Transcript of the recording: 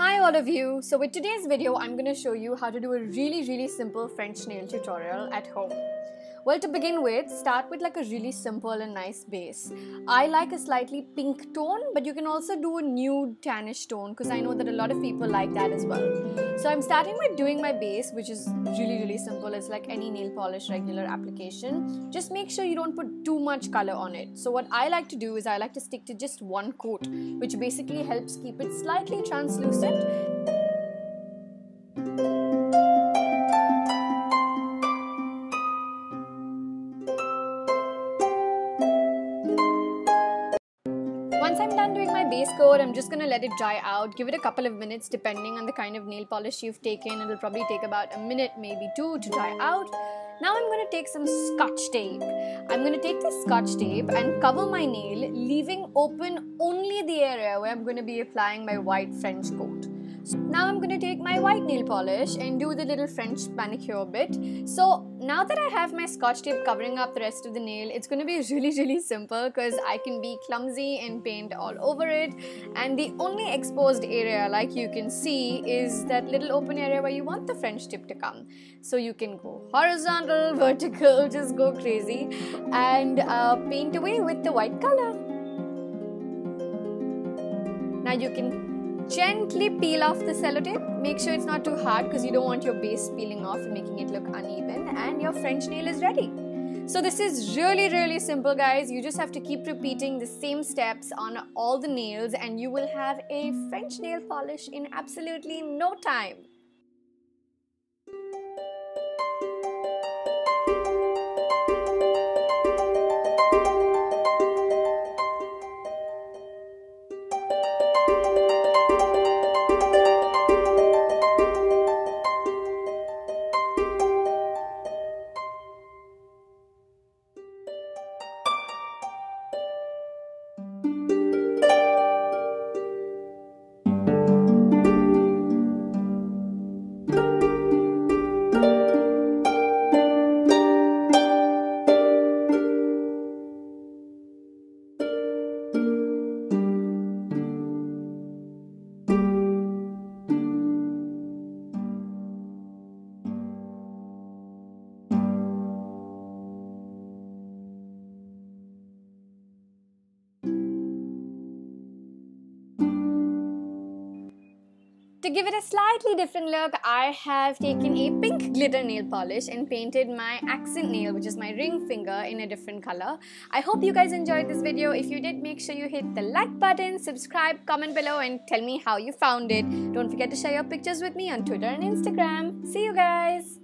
Hi all of you! So with today's video, I'm going to show you how to do a really really simple French nail tutorial at home. Well, to begin with, start with like a really simple and nice base. I like a slightly pink tone, but you can also do a nude tannish tone because I know that a lot of people like that as well. So I'm starting by doing my base, which is really, really simple. It's like any nail polish regular application. Just make sure you don't put too much color on it. So what I like to do is I like to stick to just one coat, which basically helps keep it slightly translucent Once I'm done doing my base coat, I'm just gonna let it dry out. Give it a couple of minutes depending on the kind of nail polish you've taken. It'll probably take about a minute, maybe two to dry out. Now I'm gonna take some scotch tape. I'm gonna take this scotch tape and cover my nail, leaving open only the area where I'm gonna be applying my white French coat. Now I'm going to take my white nail polish and do the little French manicure bit. So now that I have my scotch tape covering up the rest of the nail, it's going to be really really simple because I can be clumsy and paint all over it. And the only exposed area like you can see is that little open area where you want the French tip to come. So you can go horizontal, vertical, just go crazy and uh, paint away with the white color. Now you can Gently peel off the sellotape. Make sure it's not too hard because you don't want your base peeling off and making it look uneven and your French nail is ready. So this is really really simple guys. You just have to keep repeating the same steps on all the nails and you will have a French nail polish in absolutely no time. To give it a slightly different look, I have taken a pink glitter nail polish and painted my accent nail, which is my ring finger, in a different color. I hope you guys enjoyed this video. If you did, make sure you hit the like button, subscribe, comment below, and tell me how you found it. Don't forget to share your pictures with me on Twitter and Instagram. See you guys!